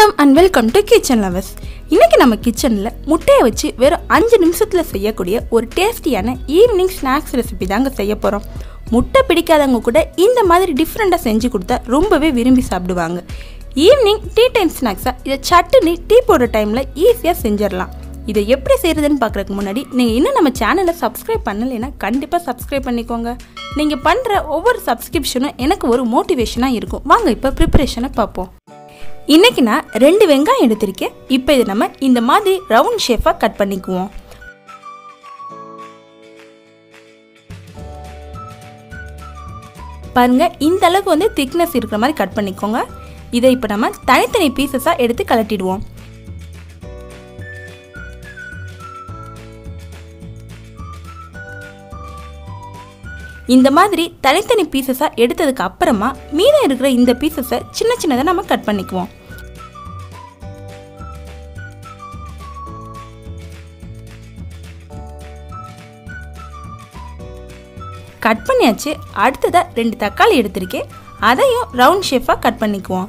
வணக்கம் and welcome to kitchen lovers இன்னைக்கு நம்ம கிச்சனில் முட்டையை வச்சு வெறும் அஞ்சு நிமிஷத்தில் செய்யக்கூடிய ஒரு டேஸ்டியான ஈவினிங் ஸ்நாக்ஸ் ரெசிபி தாங்க செய்ய போகிறோம் முட்டை பிடிக்காதவங்க கூட இந்த மாதிரி டிஃப்ரெண்ட்டாக செஞ்சு கொடுத்தா ரொம்பவே விரும்பி சாப்பிடுவாங்க. ஈவினிங் டீ டைம் ஸ்நாக்ஸாக இதை சட்டுன்னு டீ போடுற டைமில் ஈஸியாக செஞ்சிடலாம். இதை எப்படி செய்கிறதுன்னு பார்க்குறதுக்கு முன்னாடி நீங்கள் இன்னும் நம்ம சேனலை சப்ஸ்கிரைப் பண்ணலைன்னா கண்டிப்பாக சப்ஸ்கிரைப் பண்ணிக்கோங்க. நீங்கள் பண்ணுற ஒவ்வொரு சப்ஸ்கிரிப்ஷனும் எனக்கு ஒரு மோட்டிவேஷனாக இருக்கும். வாங்க இப்போ ப்ரிப்பரேஷனை பார்ப்போம். இன்றைக்கி நான் ரெண்டு வெங்காயம் எடுத்திருக்கேன். இப்போ இது நம்ம இந்த மாதிரி ரவுண்ட் ஷேஃபாக கட் பண்ணிக்குவோம். பாருங்கள் இந்த அளவுக்கு வந்து திக்னஸ் இருக்கிற மாதிரி கட் பண்ணிக்கோங்க. இதை இப்போ நம்ம தனித்தனி பீசஸாக எடுத்து கலட்டிடுவோம் இந்த மாதிரி தனித்தனி பீசஸாக எடுத்ததுக்கு அப்புறமா மீதம் இருக்கிற இந்த பீசஸை சின்ன சின்னதாக நம்ம கட் பண்ணிக்குவோம். கட் பண்ணியாச்சு. அடுத்ததாக ரெண்டு தக்காளி எடுத்திருக்கேன். அதையும் ரவுண்ட் ஷேஃபாக கட் பண்ணிக்குவோம்.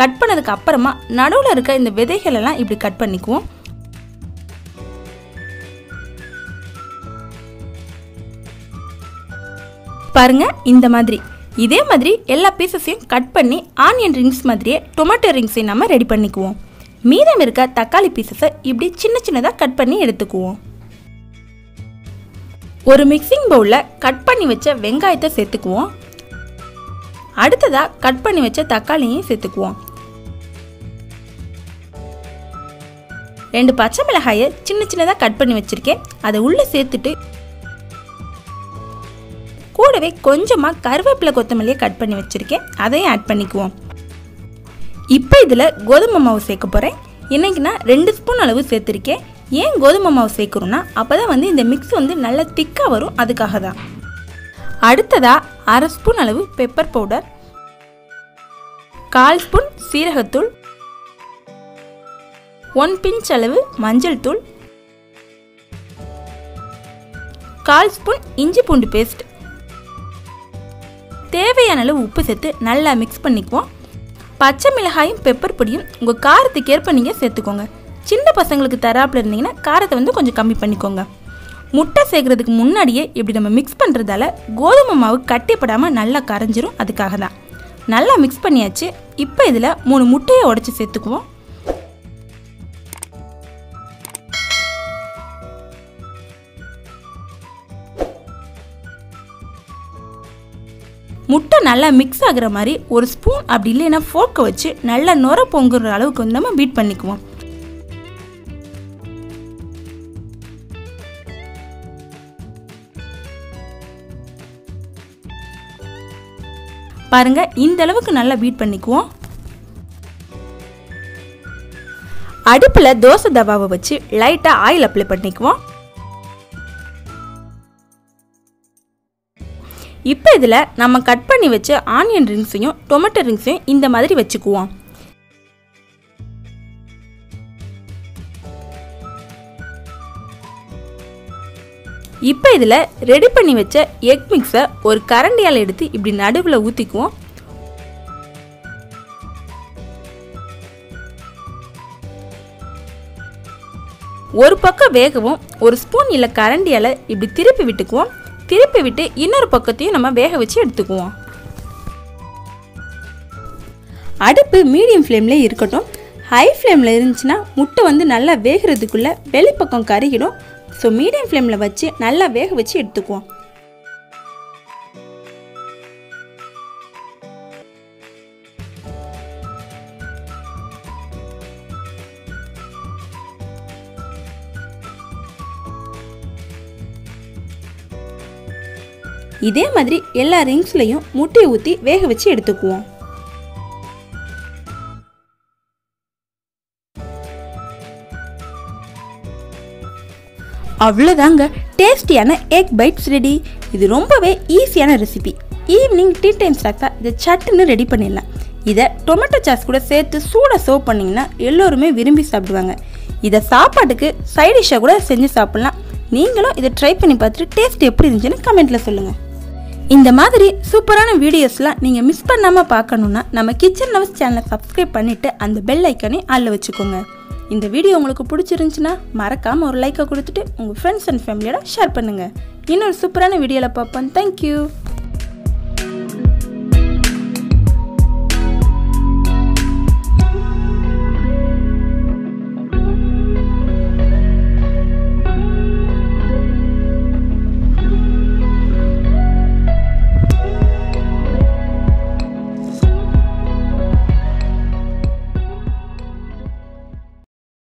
கட் பண்ணதுக்கு அப்புறமா நடுவில் இருக்க இந்த விதைகள் எல்லாம் இப்படி கட் பண்ணிக்குவோம். பாருங்கள் இந்த மாதிரி. இதே மாதிரி எல்லா பீசஸையும் கட் பண்ணி ஆனியன் ரிங்ஸ் மாதிரியே டொமேட்டோ ரிங்ஸையும் நம்ம ரெடி பண்ணிக்குவோம். மீதம் இருக்க தக்காளி பீசஸை இப்படி சின்ன சின்னதாக கட் பண்ணி எடுத்துக்குவோம். ஒரு மிக்சிங் பவுலில் கட் பண்ணி வச்ச வெங்காயத்தை சேர்த்துக்குவோம். அடுத்ததாக கட் பண்ணி வச்ச தக்காளியையும் சேர்த்துக்குவோம். ரெண்டு பச்சை மிளகாயை சின்ன சின்னதாக கட் பண்ணி வச்சுருக்கேன். அதை உள்ளே சேர்த்துட்டு கூடவே கொஞ்சமாக கருவேப்பிலை கொத்தமல்லியை கட் பண்ணி வச்சுருக்கேன். அதையும் ஆட் பண்ணிக்குவோம். இப்போ இதில் கோதுமை மாவு சேர்க்க போகிறேன் இன்றைக்கி நான் ரெண்டு ஸ்பூன் அளவு சேர்த்துருக்கேன். ஏன் கோதுமை மாவு சேர்க்குறோன்னா அப்போ தான் வந்து இந்த மிக்ஸ் வந்து நல்லா திக்காக வரும். அதுக்காக தான். அடுத்ததாக அரை ஸ்பூன் அளவு பெப்பர் பவுடர் கால் ஸ்பூன் சீரகத்தூள் ஒன் பிஞ்ச் அளவு மஞ்சள் தூள் கால் ஸ்பூன் இஞ்சி பூண்டு பேஸ்ட் தேவையான அளவு உப்பு சேர்த்து நல்லா மிக்ஸ் பண்ணிக்குவோம். பச்சை மிளகாயும் பெப்பர் பொடியும் உங்கள் காரத்துக்கு ஏற்ப நீங்கள் சேர்த்துக்கோங்க. சின்ன பசங்களுக்கு தராப்பில் இருந்தீங்கன்னா காரத்தை வந்து கொஞ்சம் கம்மி பண்ணிக்கோங்க. முட்டை சேர்க்குறதுக்கு முன்னாடியே இப்படி நம்ம மிக்ஸ் பண்ணுறதால கோதுமை மாவு கட்டிப்படாமல் நல்லா கரைஞ்சிரும் அதுக்காக தான் நல்லா மிக்ஸ் பண்ணியாச்சு. இப்போ இதில் மூணு முட்டையை உடச்சி சேர்த்துக்குவோம். முட்டை நல்லா மிக்ஸ் ஆகுற மாதிரி ஒரு ஸ்பூன் அப்படி இல்லைன்னா ஃபோர்க்கை வச்சு நல்லா நுர பொங்குற அளவுக்கு வந்து நம்ம பீட் பண்ணிக்குவோம். பாருங்க இந்த அளவுக்கு நல்லா பீட் பண்ணிக்குவோம். அடுப்பில் தோசை தவாவை வச்சு லைட்டாக ஆயில் அப்ளை பண்ணிக்குவோம். இப்போ இதில் நம்ம கட் பண்ணி வச்ச ஆனியன் ரிங்ஸையும் டொமேட்டோ ரிங்ஸையும் இந்த மாதிரி வச்சுக்குவோம். இப்போ இதில் ரெடி பண்ணி வச்ச எக் மிக்ஸை ஒரு கரண்டியால் எடுத்து இப்படி நடுவில் ஊற்றிக்குவோம் ஒரு பக்கம் வேகவும் ஒரு ஸ்பூன் இல்லை கரண்டியால் இப்படி திருப்பி விட்டுக்குவோம். திருப்பி விட்டு இன்னொரு பக்கத்தையும் நம்ம வேக வச்சு எடுத்துக்குவோம். அடுப்பு மீடியம் ஃப்ளேமில் இருக்கட்டும். ஹை ஃப்ளேமில் இருந்துச்சுன்னா முட்டை வந்து நல்லா வேகிறதுக்குள்ளே வெளிப்பக்கம் கருகிடும். ஸோ மீடியம் ஃப்ளேமில் வச்சு நல்லா வேக வச்சு எடுத்துக்குவோம். இதே மாதிரி எல்லா ரிங்ஸ்லையும் முட்டையை ஊற்றி வேக வச்சு எடுத்துக்குவோம். அவ்வளோதாங்க டேஸ்டியான எக் பைட்ஸ் ரெடி. இது ரொம்பவே ஈஸியான ரெசிபி. ஈவினிங் டீ டைம் ஸ்நாக்ஸாக இதை சட்டுன்னு ரெடி பண்ணிடலாம். இதை டொமேட்டோ சாஸ் கூட சேர்த்து சூடாக சர்வ் பண்ணிங்கன்னா எல்லோருமே விரும்பி சாப்பிடுவாங்க. இதை சாப்பாட்டுக்கு சைடிஷ்ஷாக கூட செஞ்சு சாப்பிட்லாம். நீங்களும் இதை ட்ரை பண்ணி பார்த்துட்டு டேஸ்ட் எப்படி இருந்துச்சுன்னு கமெண்ட்டில் சொல்லுங்கள் இந்த மாதிரி சூப்பரான வீடியோஸ்லாம் நீங்கள் மிஸ் பண்ணாமல் பார்க்கணுன்னா நம்ம கிச்சன் லவ்ஸ் சேனலை சப்ஸ்கிரைப் பண்ணிவிட்டு அந்த பெல் ஐக்கனை ஆளில் வச்சுக்கோங்க. இந்த வீடியோ உங்களுக்கு பிடிச்சிருந்துச்சுன்னா மறக்காமல் ஒரு லைக்கை கொடுத்துட்டு உங்கள் ஃப்ரெண்ட்ஸ் அண்ட் ஃபேமிலியோட ஷேர் பண்ணுங்கள் இன்னொரு சூப்பரான வீடியோவில் பார்ப்போம். தேங்க்யூ